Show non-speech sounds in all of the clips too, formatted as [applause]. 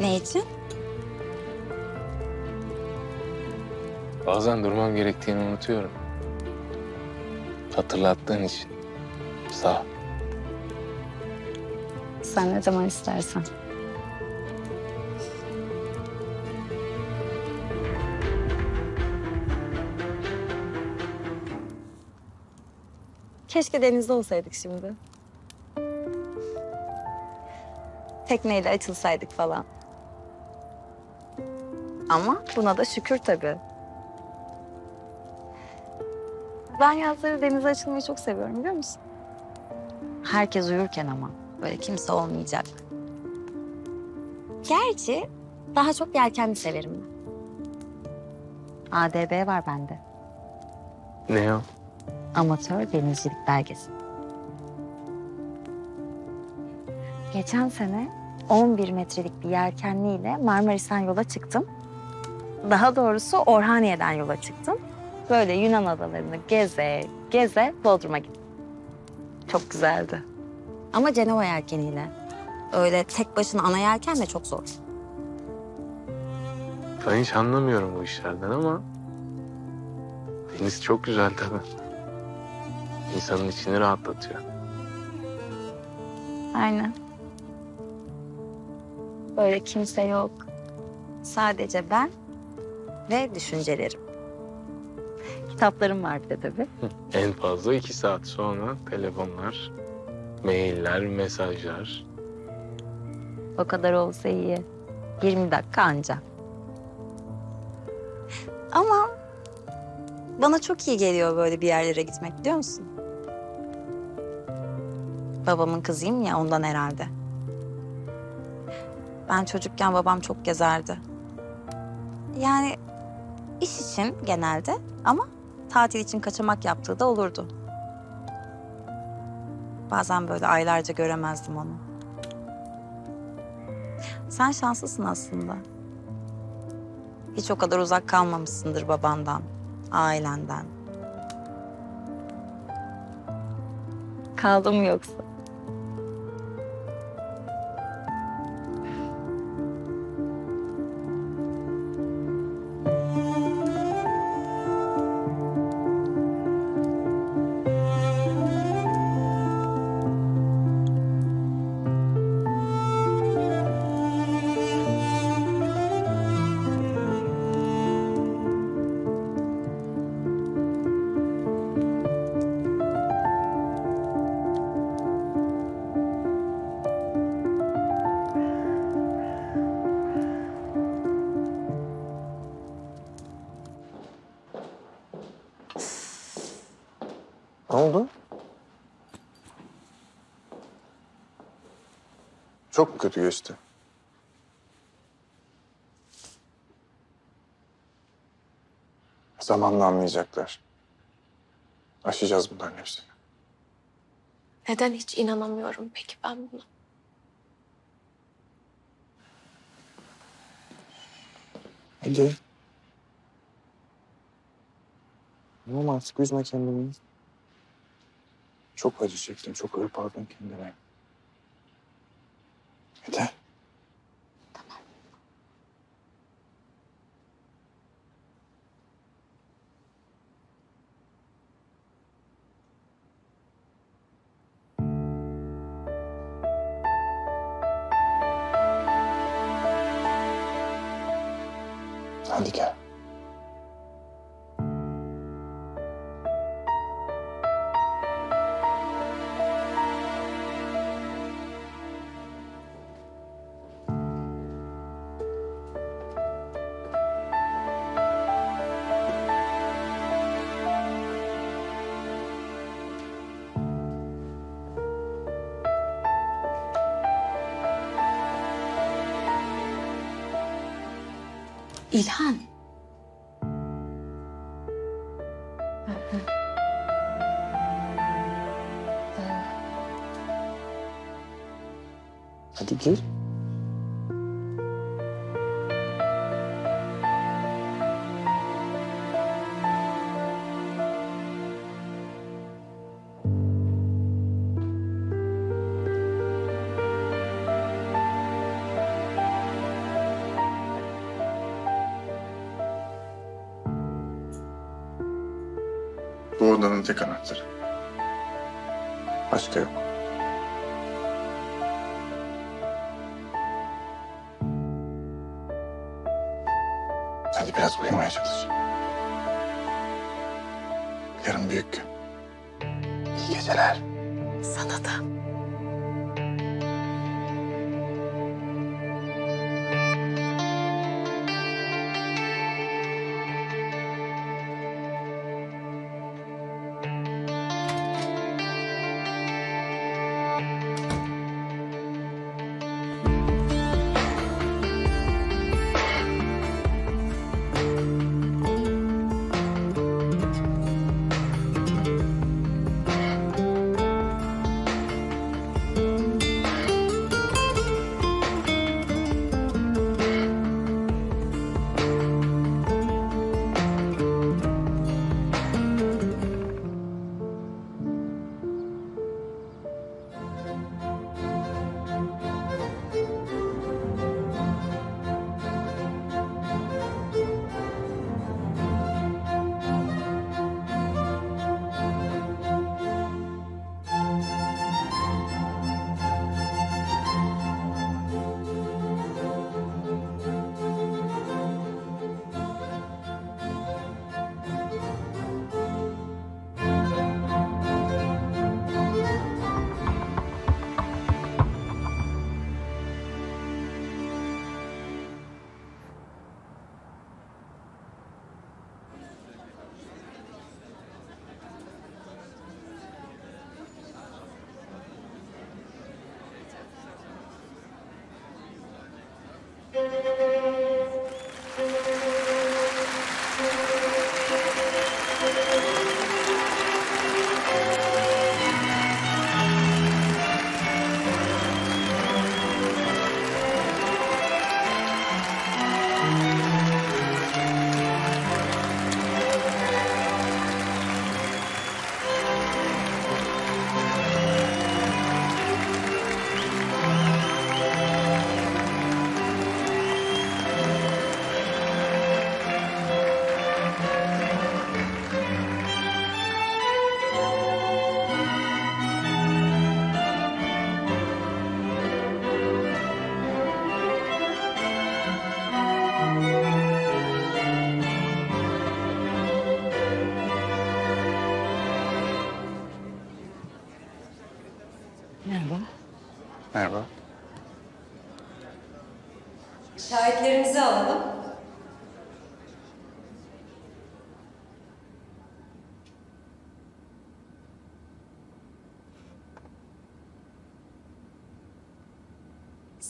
Ne için? Bazen durmam gerektiğini unutuyorum. Hatırlattığın için. Sağ ol. Sen ne zaman istersen. Keşke denizde olsaydık şimdi. Tekneyle açılsaydık falan. Ama buna da şükür tabii. Ben yazları denize açılmayı çok seviyorum biliyor musun? Herkes uyurken ama. Böyle kimse olmayacak. Gerçi daha çok yelkenli severim ben. ADB var bende. Ne o? Amatör denizcilik belgesi. Geçen sene 11 metrelik bir yelkenliyle Marmaris'ten yola çıktım. Daha doğrusu Orhaniye'den yola çıktım. Böyle Yunan adalarını geze geze Bodrum'a gittim. Çok güzeldi. Ama Cenova yelkeniyle. Öyle tek başına ana yelken de çok zor. Ben hiç anlamıyorum bu işlerden ama... Deniz çok güzel tabii. İnsanın içini rahatlatıyor. Aynen. Böyle kimse yok. Sadece ben ve düşüncelerim. Kitaplarım var bir de tabii. En fazla iki saat sonra telefonlar, mailler, mesajlar. O kadar olsa iyi. 20 dakika anca. Ama bana çok iyi geliyor böyle bir yerlere gitmek biliyor musun? Babamın kızıyım ya ondan herhalde. Ben çocukken babam çok gezerdi. Yani iş için genelde ama tatil için kaçamak yaptığı da olurdu. Bazen böyle aylarca göremezdim onu. Sen şanslısın aslında. Hiç o kadar uzak kalmamışsındır babandan, ailenden. Kaldım yoksa? Çok mu kötü geçti? Zamanla anlayacaklar. Aşacağız bunların hepsini. Neden hiç inanamıyorum peki ben buna? Hadi. Tamam artık üzme kendini. Çok acı çektin, çok hırpaladın kendine. Yeah. İlhan. Hadi odanın tek anahtarı. Başka yok. Hadi biraz uyumaya çalış. Yarın büyük gün. İyi geceler. Sana da.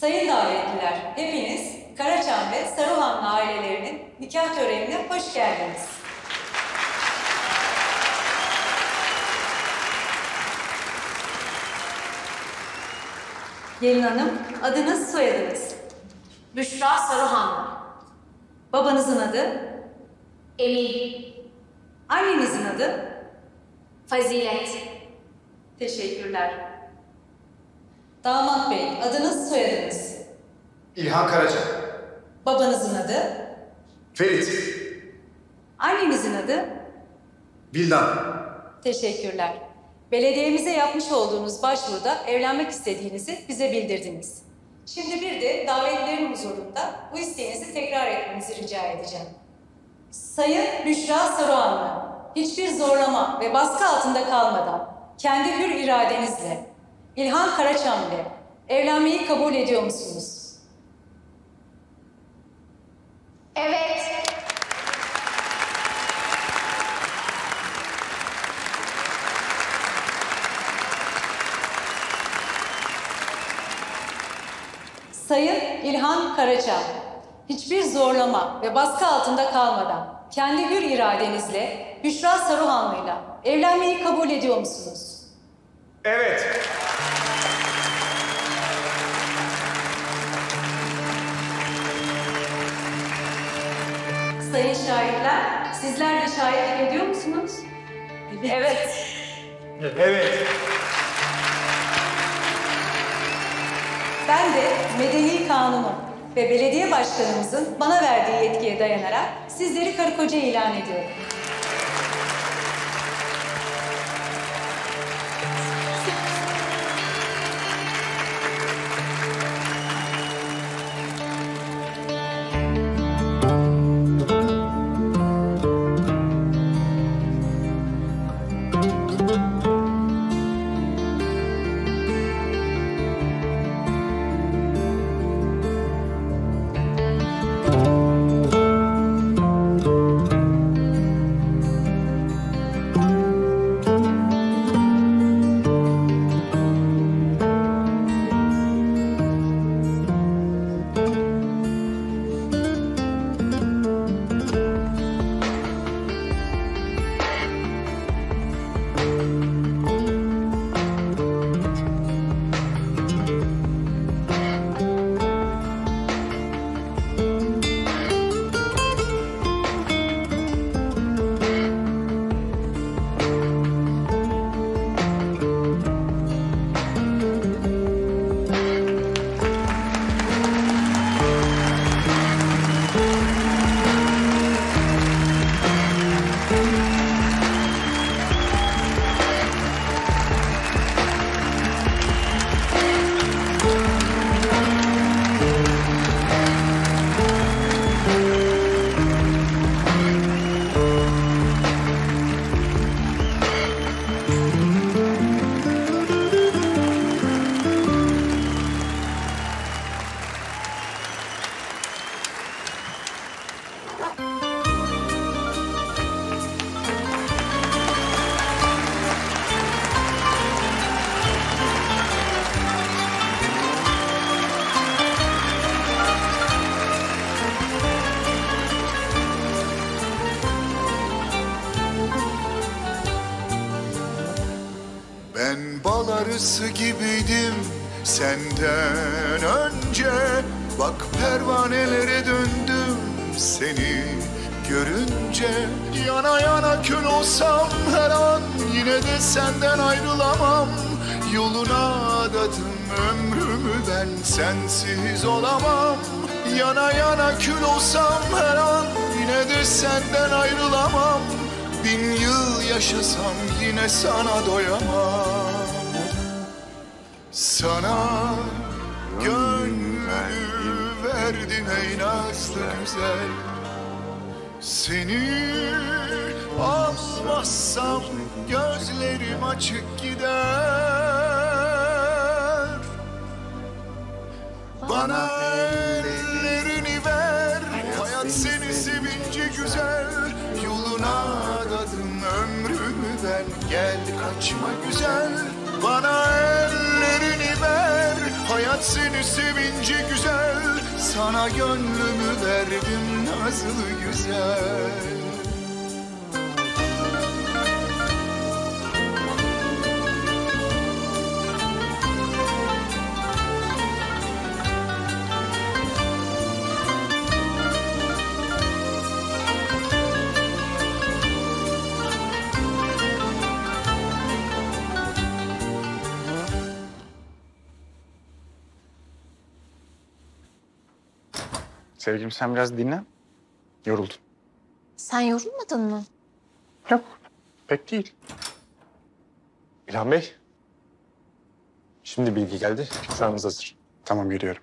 Sayın davetliler, hepiniz Karaçam ve Saruhanlı ailelerinin nikah törenine hoş geldiniz. Gelin hanım, adınız, soyadınız. Büşra Saruhanlı. Babanızın adı, Emin. annenizin adı. Fazilet. Teşekkürler. Damat bey, adınız, soyadınız. İlhan Karaca. Babanızın adı, Ferit. annenizin adı. Bildan. Teşekkürler. Belediyemize yapmış olduğunuz başvuruda evlenmek istediğinizi bize bildirdiniz. Şimdi bir de davetlilerin huzurunda bu isteğinizi tekrar etmenizi rica edeceğim. Sayın Büşra Saruhanlı, hiçbir zorlama ve baskı altında kalmadan kendi hür iradenizle İlhan Karaçam ile evlenmeyi kabul ediyor musunuz? Evet. Sayın İlhan Karaçam, hiçbir zorlama ve baskı altında kalmadan kendi hür iradenizle Büşra Saruhanlı'yla evlenmeyi kabul ediyor musunuz? Evet. Sayın şahitler, sizler de şahitlik ediyor musunuz? Evet. Evet. Ben de medeni kanunun ve belediye başkanımızın bana verdiği yetkiye dayanarak sizleri karı koca ilan ediyorum. Bal arısı gibiydim senden önce. Bak pervanelere döndüm seni görünce. Yana yana kül olsam her an yine de senden ayrılamam. Yoluna adadım ömrümü ben sensiz olamam. Yana yana kül olsam her an yine de senden ayrılamam. Bin yıl yaşasam yine sana doyamam Sana gönlümü verdim. ey nazlı güzel. Seni almazsam gözlerim açık gider. Bana ellerini ver. Hayat seni sevince güzel. Yoluna adadım ömrümü ben Gel kaçma güzel Bana ellerini ver Hayat seni sevince güzel. Sana gönlümü verdim nazlı güzel Sevgilim sen biraz dinlen. Yoruldun. Sen yorulmadın mı? Yok. Pek değil. İlhan Bey. Şimdi bilgi geldi. Uçağımız hazır. Tamam geliyorum.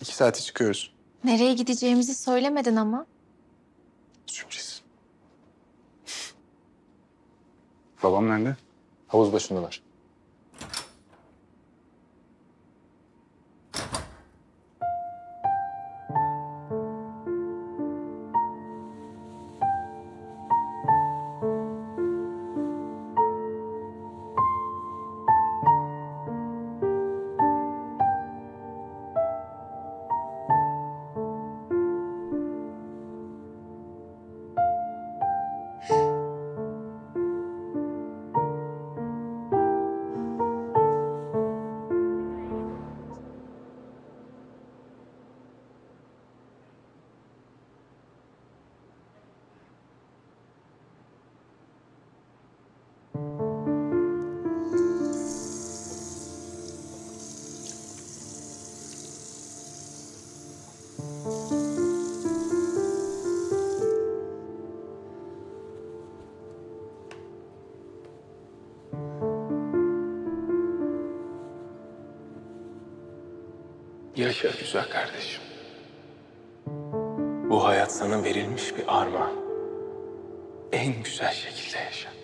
İki saate çıkıyoruz. Nereye gideceğimizi söylemedin ama. Sürpriz. Babam nerede? Havuz başındalar. Yaşa güzel kardeşim. Bu hayat sana verilmiş bir armağan. En güzel şekilde yaşa.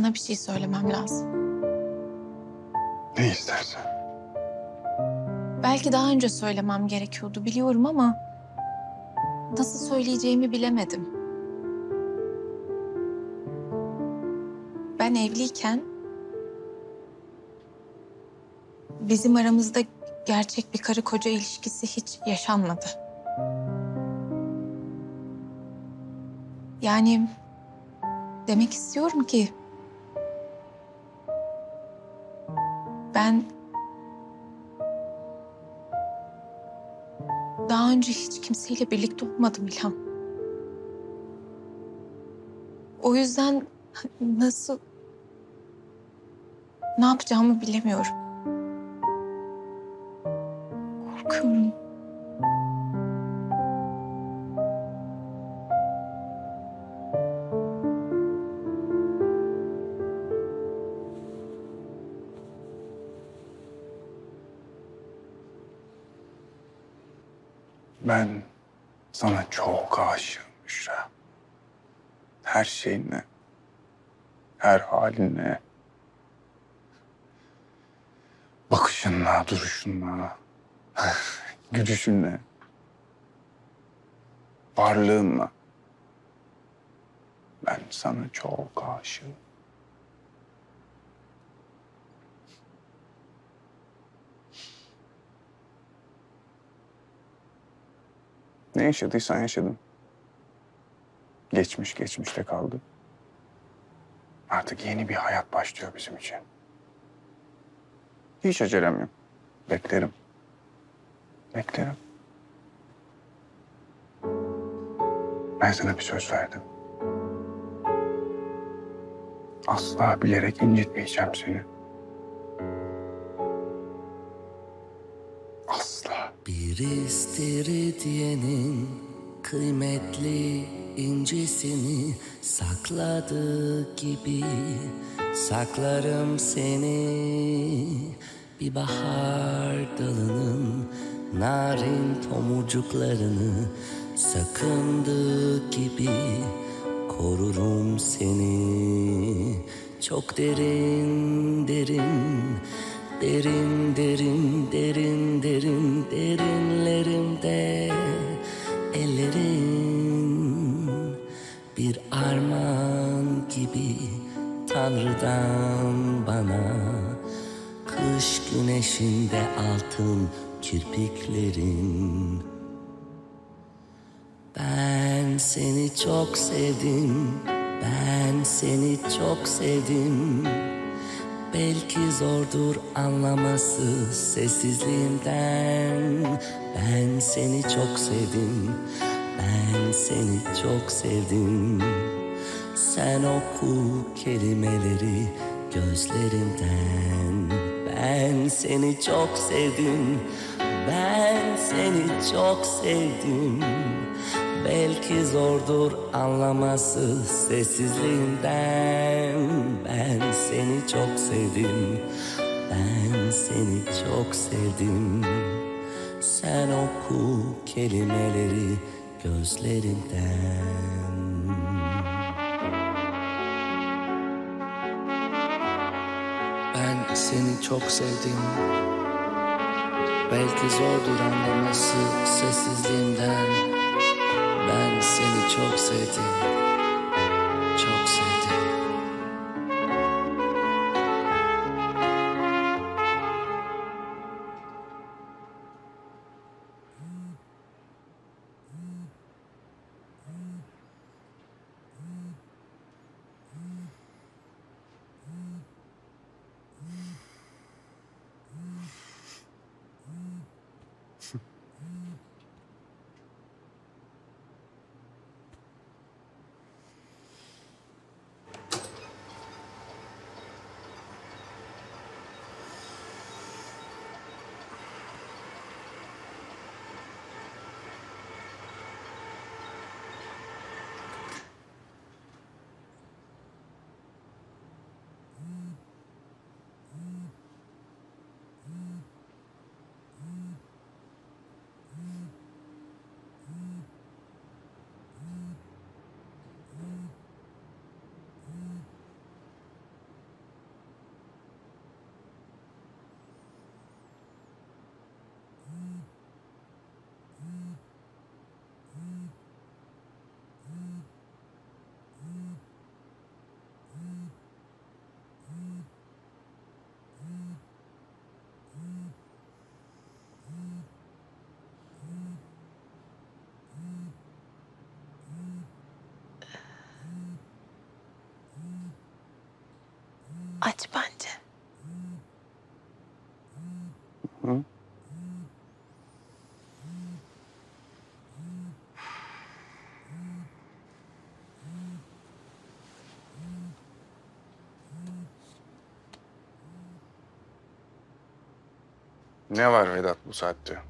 Sana bir şey söylemem lazım. Ne istersen. Belki daha önce söylemem gerekiyordu biliyorum ama nasıl söyleyeceğimi bilemedim. Ben evliyken bizim aramızda gerçek bir karı koca ilişkisi hiç yaşanmadı. Yani demek istiyorum ki ben daha önce hiç kimseyle birlikte olmadım İlhan. O yüzden nasıl ne yapacağımı bilemiyorum. Korkuyorum. Sana çok aşığım Büşra. Her şeyinle, her halinle, bakışınla, duruşunla, [laughs] gülüşünle, varlığınla. Ben sana çok aşığım. Ne yaşadıysan yaşadın. Geçmiş geçmişte kaldı. Artık yeni bir hayat başlıyor bizim için. Hiç acelem yok. Beklerim. Beklerim. Ben sana bir söz verdim. Asla bilerek incitmeyeceğim seni. İstiridyenin kıymetli incisini sakladığı gibi saklarım seni. Bir bahar dalının narin tomurcuklarını sakındığı gibi korurum seni. Çok derin derin Derin derin derin derin derinlerimde ellerin. Bir armağan gibi Tanrı'dan bana kış güneşinde altın kirpiklerin. Ben seni çok sevdim ben seni çok sevdim Belki zordur anlaması sessizliğimden. Ben seni çok sevdim Ben seni çok sevdim. Sen oku kelimeleri gözlerimden. Ben seni çok sevdim Ben seni çok sevdim Belki zordur anlaması sessizliğinden. Ben seni çok sevdim Ben seni çok sevdim. Sen oku kelimeleri gözlerimden Ben seni çok sevdim. Belki zordur anlaması sessizliğimden Ben seni çok sevdim Çok sevdim Aç bence. Hı? Ne var Vedat bu saatte?